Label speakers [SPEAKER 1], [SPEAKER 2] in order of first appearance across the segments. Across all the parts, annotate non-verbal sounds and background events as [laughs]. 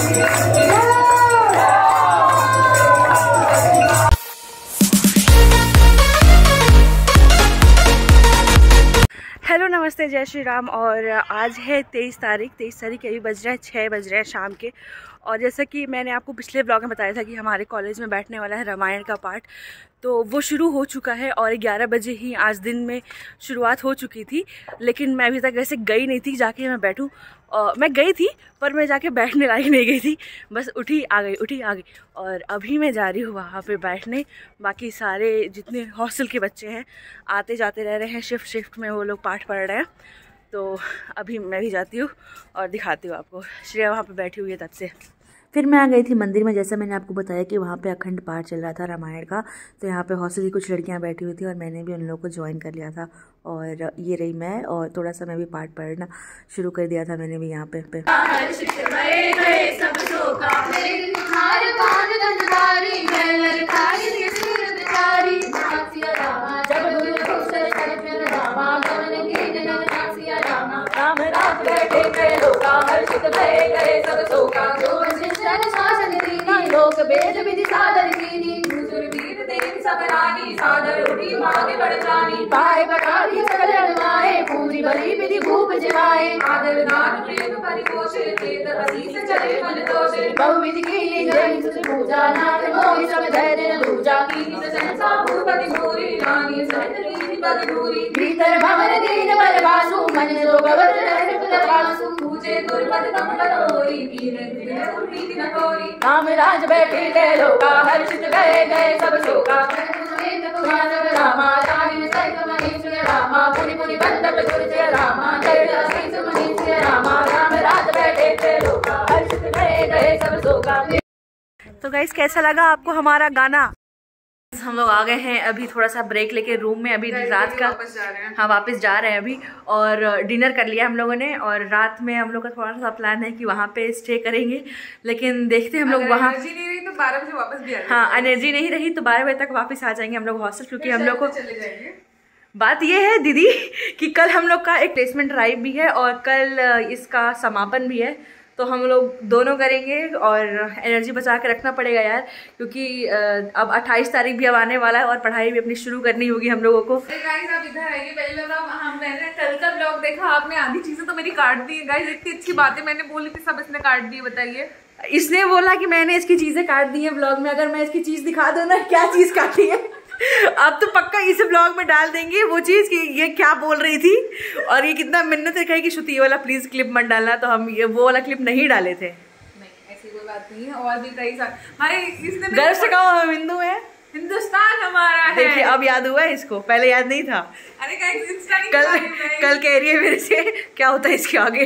[SPEAKER 1] Hello, नमस्ते, जय श्री राम। और आज है तेईस तारीख तेईस तारीख अभी बज रहा है छः बज रहा है शाम के। और जैसा कि मैंने आपको पिछले ब्लॉग में बताया था कि हमारे कॉलेज में बैठने वाला है रामायण का पाठ तो वो शुरू हो चुका है और 11 बजे ही आज दिन में शुरुआत हो चुकी थी, लेकिन मैं अभी तक वैसे गई नहीं थी, जाके मैं बैठूँ। मैं गई थी, पर मैं जाके बैठने लायक नहीं गई थी, बस उठी, आ गई, उठी, आ गई। और अभी मैं जा रही हूँ वहाँ पे बैठने, बाकी सारे जितने हॉस्टल के बच्चे हैं आते जाते रह रहे हैं शिफ्ट शिफ्ट में वो लोग पाठ पढ़ रहे हैं। तो अभी मैं भी जाती हूँ और दिखाती हूँ आपको। श्रेया वहाँ पर बैठी हुई है तब से।
[SPEAKER 2] फिर मैं आ गई थी मंदिर में जैसा मैंने आपको बताया कि वहाँ पे अखंड पाठ चल रहा था रामायण का तो यहाँ पे हौसले की कुछ लड़कियाँ बैठी हुई थी और मैंने भी उन लोगों को ज्वाइन कर लिया था। और ये रही मैं और थोड़ा सा मैं भी पाठ पढ़ना शुरू कर दिया था मैंने भी यहाँ पे, पे।
[SPEAKER 3] लोक वेद विधि लोक भेद विधि वीर देव सादर उठी मांगे बढ़ जानी पाए पठारी सकल माए पूरी बली विधि भूप जिवाए आदर नाथ प्रेम परिपोष चेत असीस चले मन दोष बहु विधि की जय तुझ पूजा नाथ मोहि सब धैर्य दूजा की संसा भूपति मोरी रानी सहित रीति पद दूरी भीतर भवन दीन बल वासु मन जो गवर रह कुल वासु। राम राज बैठे गए लोका हर्षित गए गए सब शोका। रामा रानी सहित मनीष रामा पुनि पुनि बंदप दुर्जय रामा जय शीस मनीष रामा राम राज बैठे गए लोका हर्षित गए गए सब शोका।
[SPEAKER 1] तो गाइस कैसा लगा आपको हमारा गाना? हम लोग आ गए हैं अभी थोड़ा सा ब्रेक लेके रूम में अभी रात का वापस जा रहे हैं। हाँ वापस जा रहे हैं अभी और डिनर कर लिया हम लोगों ने और रात में हम लोग का थोड़ा सा प्लान है कि वहाँ पे स्टे करेंगे लेकिन देखते हैं हम लोग वहाँ
[SPEAKER 4] एनर्जी नहीं रही तो बारह बजे वापस भी आ
[SPEAKER 1] हाँ एनर्जी नहीं रही तो बारह बजे तक वापस आ जाएँगे हम लोग हॉस्टल क्योंकि हम लोग को बात ये है दीदी कि कल हम लोग का एक प्लेसमेंट ड्राइव भी है और कल इसका समापन भी है। तो हम लोग दोनों करेंगे और एनर्जी बचा के रखना पड़ेगा यार क्योंकि अब 28 तारीख भी अब आने वाला है और पढ़ाई भी अपनी शुरू करनी होगी हम लोगों को।
[SPEAKER 4] गाइस आप इधर आइए पहले लोग हम मैंने कल का ब्लॉग देखा आपने आधी चीज़ें तो मेरी काट दी गाइस इतनी अच्छी बातें मैंने बोली थी सब इसने काट दी बताइए।
[SPEAKER 1] इसने बोला कि मैंने इसकी चीज़ें काट दी है ब्लॉग में अगर मैं इसकी चीज़ दिखा दूँ ना क्या चीज़ काटी है? अब तो पक्का इस ब्लॉग में डाल देंगे वो चीज़ कि ये क्या बोल रही थी। और ये कितना मिन्नत है कहे कि श्रुति वाला प्लीज़ क्लिप मत डालना तो हम ये वो वाला क्लिप नहीं डाले थे।
[SPEAKER 4] कोई बात नहीं है और भी कई सारे। भाई इसने
[SPEAKER 1] गर्व से कहो हम हिंदू हैं।
[SPEAKER 4] हिंदुस्तान हमारा है।
[SPEAKER 1] देखिए अब याद हुआ है इसको पहले याद नहीं था।
[SPEAKER 4] अरे नहीं
[SPEAKER 1] कल। कल कह रही है मेरे से क्या होता है इसके आगे?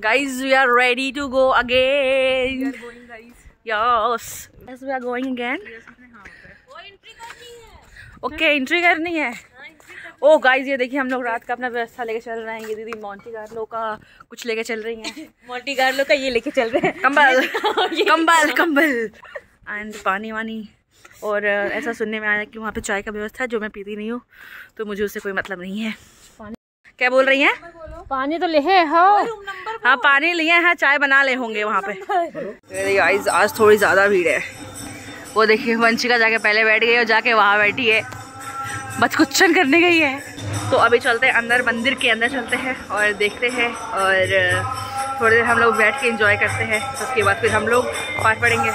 [SPEAKER 1] Guys we are ready to go again
[SPEAKER 4] Going, guys.
[SPEAKER 1] Yes we are going again okay entry करनी है। ओ गाइज़ ये देखिए हम लोग रात का अपना व्यवस्था लेके चल रहे हैं। ये दीदी मोंटी गार्लो का कुछ लेके चल रही हैं। [laughs]
[SPEAKER 2] मोटी गार्लो का ये लेके चल रहे हैं।
[SPEAKER 1] कंबल। [laughs] कंबल कंबल। एंड पानी वानी। और ऐसा सुनने में आया कि वहाँ पे चाय का व्यवस्था है जो मैं पीती नहीं हूँ तो मुझे उससे कोई मतलब नहीं है। क्या बोल रही हैं?
[SPEAKER 2] पानी तो ले है हाँ।
[SPEAKER 1] हाँ पानी लिए हैं चाय बना ले होंगे वहाँ पे। गाइस आज थोड़ी ज़्यादा भीड़ है। वो देखिए, वंशिका जाके पहले बैठ गई और जाके वहाँ बैठी है। बस बचकुच्चन करने गई है। तो अभी चलते हैं अंदर, मंदिर के अंदर चलते हैं और देखते हैं और थोड़ी देर हम लोग बैठ के इंजॉय करते हैं। उसके बाद फिर हम लोग पाठ पढ़ेंगे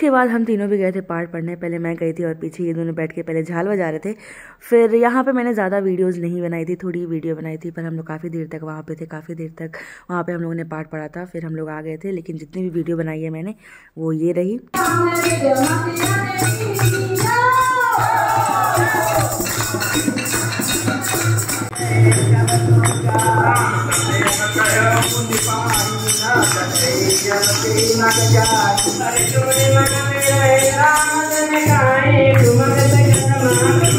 [SPEAKER 2] उसके बाद हम तीनों भी गए थे पाठ पढ़ने। पहले मैं गई थी और पीछे ये दोनों बैठ के पहले झाल बजा रहे थे। फिर यहाँ पे मैंने ज़्यादा वीडियोस नहीं बनाई थी, थोड़ी वीडियो बनाई थी, पर हम लोग काफ़ी देर तक वहाँ पे थे, काफ़ी देर तक वहाँ पे हम लोगों ने पाठ पढ़ा था। फिर हम लोग आ गए थे, लेकिन जितनी भी वीडियो बनाई है मैंने, वो ये रही।
[SPEAKER 5] मग
[SPEAKER 1] जाए अर्जुन मन में रहे राज में गाए तुमक सकत मांग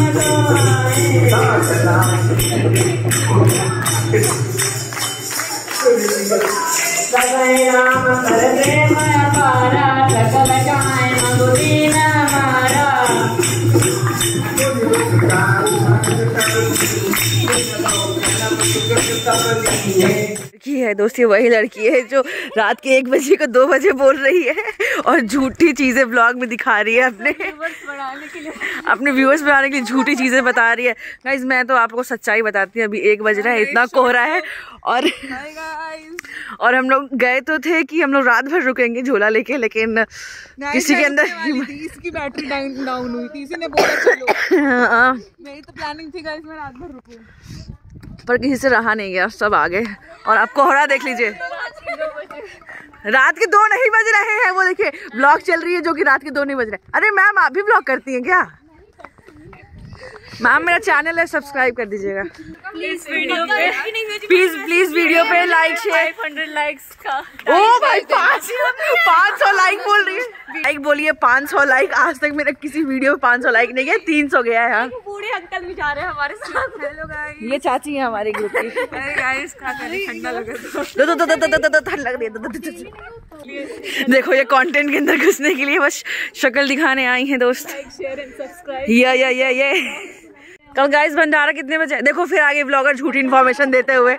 [SPEAKER 1] सदै राम कर प्रेम अपारा सकल काय मगुदीन मारा तब दिए है दोस्त ये वही लड़की है जो रात के एक बजे को दो बजे बोल रही है और झूठी चीज़ें ब्लॉग में दिखा रही है अपने। अपने व्यूअर्स बढ़ाने के लिए। झूठी चीज़ें बता रही है। गाइज़ मैं तो आपको सच्चाई बताती हूँ अभी एक बज रहा है इतना कोहरा है और और हम लोग गए तो थे कि हम लोग रात भर रुकेंगे झोला लेके लेकिन किसी के अंदर [laughs]
[SPEAKER 4] इसकी बैटरी डाउन हुई थी इसी ने बोला चलो।
[SPEAKER 1] हाँ,
[SPEAKER 4] मेरी तो प्लानिंग थी गाइस मैं रात भर रुकूं।
[SPEAKER 1] पर किसी से रहा नहीं गया, सब आ गए और आप कोहरा देख लीजिए। रात के दो नहीं बज रहे हैं, वो देखिए, ब्लॉग चल रही है जो कि रात के दो नहीं बज रहे। अरे मैम, आप भी ब्लॉग करती हैं क्या? मैम मेरा चैनल है सब्सक्राइब कर दीजिएगा
[SPEAKER 5] प्लीज़ वीडियो पे
[SPEAKER 1] प्लीज़ प्लीज़ वीडियो पे लाइक शेयर
[SPEAKER 5] 500 लाइक्स का
[SPEAKER 1] ओ भाई पाँच पाँच सौ लाइक बोल रही है लाइक बोलिए पाँच सौ लाइक आज तक मेरा किसी वीडियो में पाँच सौ लाइक नहीं है तीन सौ गया है
[SPEAKER 5] बूढ़े अंकल भी जा रहे हैं हमारे साथ
[SPEAKER 1] ये चाची है हमारे ग्रुप की
[SPEAKER 4] ठंड लग
[SPEAKER 1] रही है देखो ये कंटेंट के अंदर घुसने के लिए बस शक्ल दिखाने आई है दोस्त या या या या कल गाइस भंडारा कितने बजे? देखो फिर आगे ब्लॉगर झूठी इन्फॉर्मेशन देते हुए।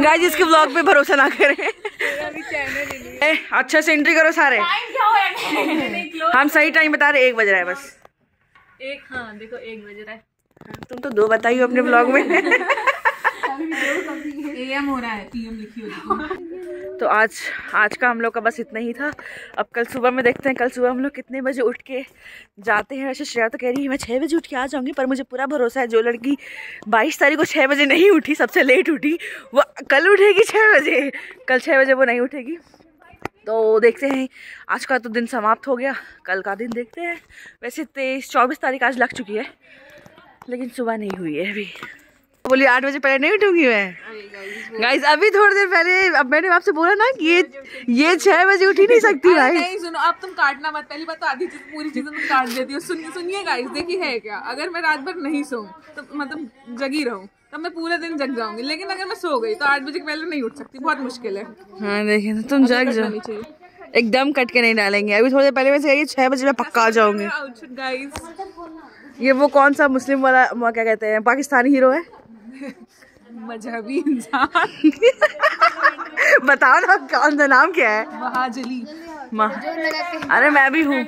[SPEAKER 1] गाइस इसके ब्लॉग पे भरोसा ना करें। ए, अच्छे से एंट्री करो सारे। हम सही टाइम बता रहे एक बज रहा है बस।
[SPEAKER 5] एक हाँ देखो एक बज रहा है।
[SPEAKER 1] तुम तो दो बताइयो अपने ब्लॉग में। [laughs]
[SPEAKER 4] एएम हो रहा है। पीएम लिखी होती
[SPEAKER 1] तो आज आज का हम लोग का बस इतना ही था। अब कल सुबह में देखते हैं, कल सुबह हम लोग कितने बजे उठ के जाते हैं। वैसे श्रेया तो कह रही है, मैं छः बजे उठ के आ जाऊँगी, पर मुझे पूरा भरोसा है, जो लड़की बाईस तारीख को छः बजे नहीं उठी, सबसे लेट उठी, वो कल उठेगी छः बजे। कल छः बजे वो नहीं उठेगी। तो देखते हैं, आज का तो दिन समाप्त हो गया, कल का दिन देखते हैं। वैसे तेईस, चौबीस तारीख आज लग चुकी है, लेकिन सुबह नहीं हुई है अभी। बोलिए आठ बजे पहले नहीं उठूँगी मैं। गाइस अभी थोड़ी देर पहले अब मैंने आपसे बोला ना कि ये ये छह बजे उठ ही नहीं सकती भाई
[SPEAKER 4] नहीं सुनो अब तुम काटना मत पहली बात तो आधी चीज़ पूरी चीज़ें तुम काट देती हो। सुनिए सुनिए गाइस देखिए है क्या। अगर मैं रात भर नहीं सोऊं तो मतलब जगी रहूँ तब मैं पूरे दिन जग जाऊँगी। लेकिन अगर मैं सो गई तो आठ बजे के पहले नहीं उठ सकती बहुत मुश्किल है।
[SPEAKER 1] हाँ देखिए तुम जग जाओ। एकदम कट के नहीं डालेंगे। अभी थोड़ी देर पहले वैसे कहिए छह बजे मैं पक्का आ जाऊँगी।
[SPEAKER 4] गाइस
[SPEAKER 1] ये वो कौन सा मुस्लिम वाला क्या कहते हैं पाकिस्तानी हीरो है?
[SPEAKER 4] मजहबी इंसान।
[SPEAKER 1] बताओ ना सा नाम क्या है?
[SPEAKER 4] महाजली।
[SPEAKER 1] माँ अरे मैं भी हूँ।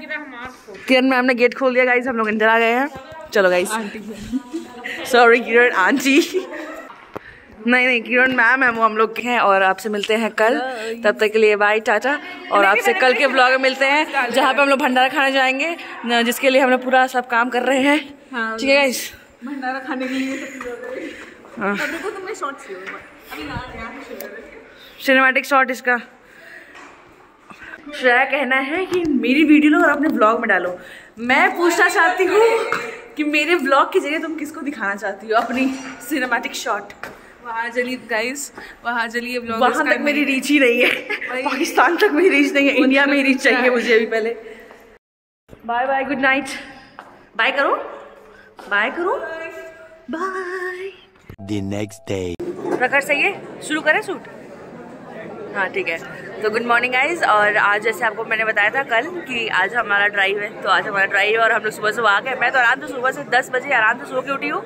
[SPEAKER 1] किरण मैम ने गेट खोल दिया गाइस हम लोग अंदर आ गए हैं। चलो गाइस सॉरी किरण आंटी। नहीं नहीं किरण मैम है वो हम लोग हैं और आपसे मिलते हैं कल। तब तक के लिए बाय टाटा। और आपसे कल के ब्लॉग में मिलते हैं जहाँ पे हम लोग भंडारा खाने जाएँगे जिसके लिए हम लोग पूरा सब काम कर रहे हैं।
[SPEAKER 4] हाँ,
[SPEAKER 1] ठीक है गाइस
[SPEAKER 4] भंडारा खाने के लिए।
[SPEAKER 1] हाँ। सिनेमैटिक शॉट इसका। श्रेया कहना है कि मेरी वीडियो लो और अपने ब्लॉग में डालो। मैं पूछना चाहती हूँ कि मेरे ब्लॉग की जगह तुम किसको दिखाना चाहती हो अपनी सिनेमैटिक शॉट
[SPEAKER 4] वहाँ जली गाइस वहाँ जली ब्लॉग
[SPEAKER 1] वहाँ तक मेरी रीच ही नहीं है। पाकिस्तान तक मेरी रीच नहीं है इंडिया में रीच चाहिए मुझे अभी पहले। Bye bye good night bye करो। बाय करो। Bye
[SPEAKER 6] the next day.
[SPEAKER 1] प्रखर, सही है? शुरू करें शूट हाँ ठीक है। तो गुड मॉर्निंग गाइज़ और आज जैसे आपको मैंने बताया था कल कि आज हमारा ड्राइव है तो आज हमारा ड्राइव है और हम लोग सुबह सुबह आ गए। मैं तो आराम से सुबह से दस बजे, आराम से सो के उठी हूँ,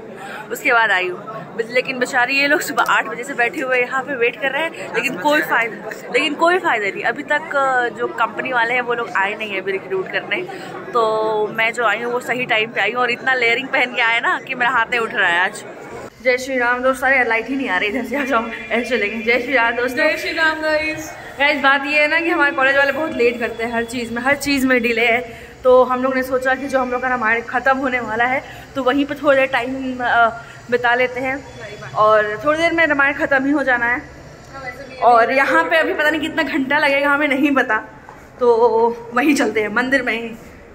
[SPEAKER 1] उसके बाद आई हूँ। लेकिन बेचारी ये लोग सुबह आठ बजे से बैठे हुए यहाँ पे वेट कर रहे हैं, लेकिन कोई फ़ायदा, लेकिन कोई फ़ायदा नहीं। अभी तक जो कंपनी वाले हैं, वो लोग आए नहीं है अभी रिक्रूट करने। तो मैं जो आई हूँ, वो सही टाइम पर आई हूँ और इतना लेयरिंग पहन के आया ना कि मेरा हाथ नहीं उठ रहा है आज। जय श्री राम दोस्त सारे लाइट ही नहीं आ रही इधर से जाओ ऐसे चलेंगे जय श्री राम दोस्त।
[SPEAKER 4] जय श्री राम गाइस
[SPEAKER 1] गाइस बात ये है ना कि हमारे कॉलेज वाले बहुत लेट करते हैं हर चीज़ में हर चीज़ में डिले है। तो हम लोग ने सोचा कि जो हम लोग का रामायण ख़त्म होने वाला है तो वहीं पर थोड़ी देर टाइम बिता लेते हैं। और थोड़ी देर में रामायण ख़त्म ही हो जाना है। और यहाँ पे अभी पता नहीं कितना घंटा लगेगा हमें नहीं पता। तो वहीं चलते हैं मंदिर में ही।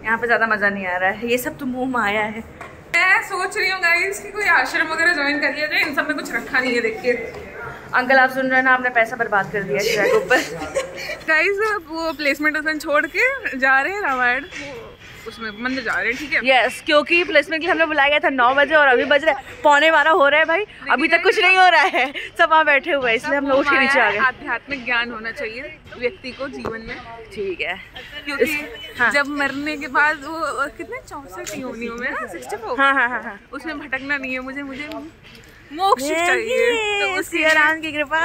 [SPEAKER 1] यहाँ पे ज़्यादा मज़ा नहीं आ रहा है। ये सब तो मुँह में आया है।
[SPEAKER 4] मैं सोच रही हूँ गाइस कि कोई आश्रम वगैरह ज्वाइन कर लिया जाए इन सब में कुछ रखा नहीं है देखिए।
[SPEAKER 1] अंकल आप सुन रहे हैं ना आपने पैसा बर्बाद कर दिया ऊपर। [laughs]
[SPEAKER 4] गाइस वो प्लेसमेंट छोड़ के जा रहे हैं रामायण। उसमें मंदिर जा रहे हैं ठीक है?
[SPEAKER 1] यस क्योंकि प्लेसमेंट के लिए हमने बुलाया गया था नौ बजे और अभी बज रहे पौने बारह हो रहे हैं भाई। अभी तक कुछ नहीं हो रहा है। सब वहाँ बैठे हुए हैं इसलिए हम लोग उठ के नीचे आ गए।
[SPEAKER 4] आध्यात्मिक ज्ञान होना चाहिए व्यक्ति को जीवन में।
[SPEAKER 1] ठीक है।
[SPEAKER 4] क्योंकि
[SPEAKER 1] हाँ।
[SPEAKER 4] जब मरने के बाद वो कितने चौसठ योनियों में सिक्सटी फोर?
[SPEAKER 1] हाँ हाँ हाँ हाँ।
[SPEAKER 4] उसमें भटकना नहीं है मुझे मुझे मोक्ष चाहिए। तो
[SPEAKER 1] ये
[SPEAKER 4] उसके
[SPEAKER 1] सिया राम की कृपा।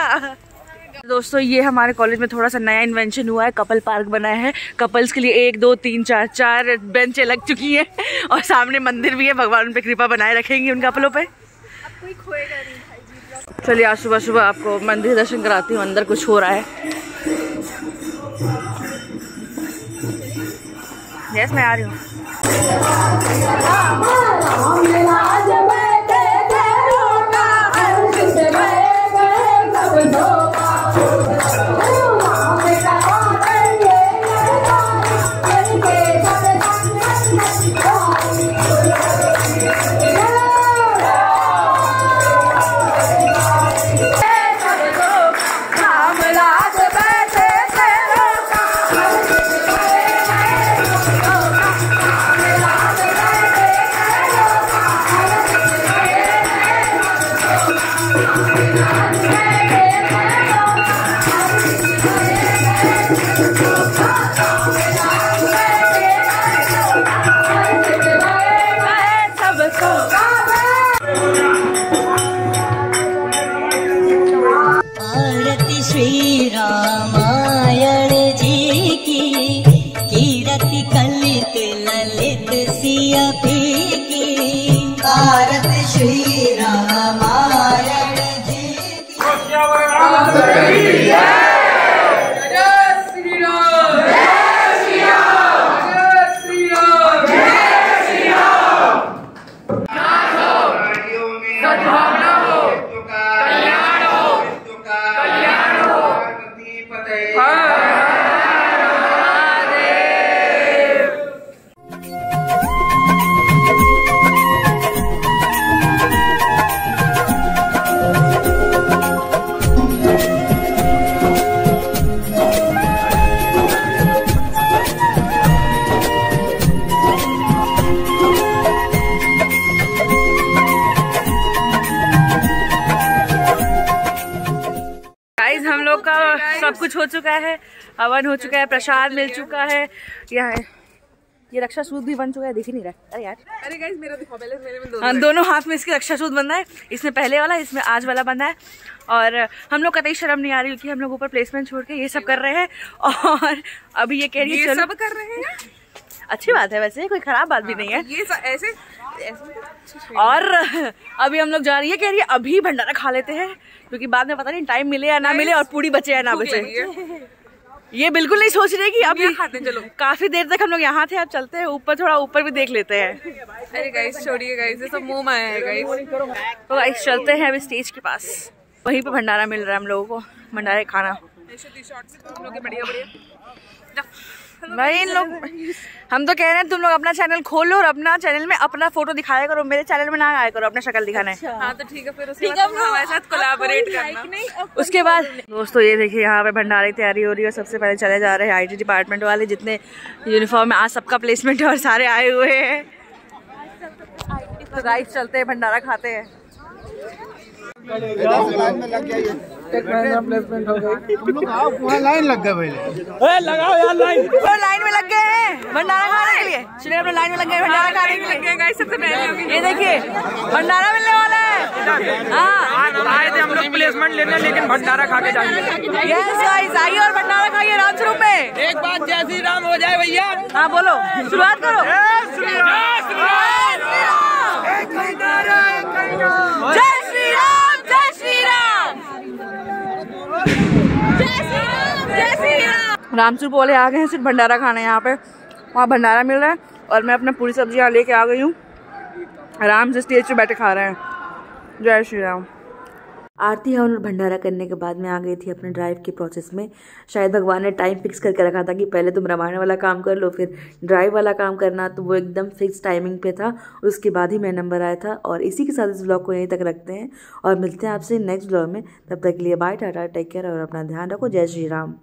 [SPEAKER 1] दोस्तों, ये हमारे कॉलेज में थोड़ा सा नया इन्वेंशन हुआ है कपल पार्क बना है। कपल्स के लिए एक, दो, तीन, चार चार बेंचें लग चुकी हैं और सामने मंदिर भी है, भगवान उन पे कृपा बनाए रखेंगे उन कपलों पे। चलिए, आज सुबह सुबह आपको मंदिर दर्शन कराती हूँ, अंदर कुछ हो रहा है। यस मैं आ रही हूँ।
[SPEAKER 6] आरती की
[SPEAKER 1] हवन हो चुका है प्रसाद मिल चुका है। यहाँ ये रक्षा सूद भी बन चुका है दिख ही नहीं रहा अरे यार।
[SPEAKER 4] अरे गाइस मेरा दिखाओ पहले मेरे में दो
[SPEAKER 1] हाँ दोनों हाथ में इसके रक्षा सूद बंधा है इसमें पहले वाला इसमें आज वाला बंधा है। और हम लोग कतई शर्म नहीं आ रही क्योंकि हम लोग ऊपर प्लेसमेंट छोड़ के ये सब कर रहे हैं। और अभी ये कह रही है
[SPEAKER 4] सब कर रहे हैं?
[SPEAKER 1] अच्छी बात है वैसे कोई खराब बात भी नहीं है।
[SPEAKER 4] ये ऐसे ऐसे
[SPEAKER 1] और अभी हम लोग जा रही है कह रही है अभी भंडारा खा लेते हैं क्योंकि बाद में पता नहीं टाइम मिले या ना मिले और पूरी बचे या ना बचे।
[SPEAKER 4] है।
[SPEAKER 1] ये बिल्कुल नहीं सोच रहे कि अब
[SPEAKER 4] यहाँ खाते हैं, चलो।
[SPEAKER 1] काफ़ी देर तक हम लोग यहाँ थे अब चलते हैं ऊपर थोड़ा ऊपर भी देख लेते हैं।
[SPEAKER 4] अरे गाइस छोड़िए गाइस ये सब मुँह में आया है गाइस
[SPEAKER 1] तो गाइस चलते हैं अभी स्टेज के पास। वहीं पे भंडारा मिल रहा है हम लोगों को भंडारे खाना।
[SPEAKER 4] के बढ़िया बढ़िया [laughs]
[SPEAKER 1] भाई इन लोग हम तो कह रहे हैं तुम लोग अपना चैनल खोलो और अपना चैनल में अपना फ़ोटो दिखाया करो मेरे चैनल में ना आया करो अपना शक्ल दिखाने।
[SPEAKER 4] हाँ तो ठीक है फिर उसके बाद हमारे साथ कोलैबोरेट करना।
[SPEAKER 1] उसके बाद दोस्तों ये देखिए यहाँ पे भंडारे की तैयारी हो रही है। और सबसे पहले चले जा रहे हैं आईटी डिपार्टमेंट वाले जितने यूनिफॉर्म में आज सबका प्लेसमेंट है और सारे आए हुए हैं। तो गाइस चलते हैं भंडारा खाते हैं।
[SPEAKER 7] लाइन लग गए पहले।
[SPEAKER 1] तो लाइन। लाइन में लग गए हैं भंडारा खाने के लिए। चलिए अपने लाइन में लग गए भंडारा खाने के लिए।
[SPEAKER 4] गाइस सबसे पहले
[SPEAKER 1] ये देखिए भंडारा मिलने वाला है। हाँ।
[SPEAKER 8] आए थे हम लोग प्लेसमेंट लेने लेकिन भंडारा खा के जाएँगे
[SPEAKER 1] यस गाइस आइए और भंडारा खाइए राम स्वरूप में
[SPEAKER 8] एक बात जय श्री राम हो जाए भैया।
[SPEAKER 1] हाँ बोलो। शुरुआत करो। जय श्री राम। जय श्री राम जय श्री राम जय श्री राम रामचूर बोले, आ गए हैं, सिर्फ़ भंडारा खाना यहाँ पे। वहाँ भंडारा मिल रहा है और मैं अपना पूरी सब्ज़ी यहाँ लेके आ गई हूँ। आराम से स्टेज पे बैठे खा रहे हैं। जय श्री राम।
[SPEAKER 2] आरती हवन और भंडारा करने के बाद मैं आ गई थी अपने ड्राइव के प्रोसेस में। शायद भगवान ने टाइम फिक्स करके रखा था कि पहले तुम रामायण वाला काम कर लो, फिर ड्राइव वाला काम करना तो वो एकदम फिक्स टाइमिंग पे था। उसके बाद ही मेरा नंबर आया था और इसी के साथ इस ब्लॉग को यहीं तक रखते हैं और मिलते हैं आपसे नेक्स्ट ब्लॉग में। तब तक के लिए बाय टाटा टेक केयर और अपना ध्यान रखो। जय श्री राम।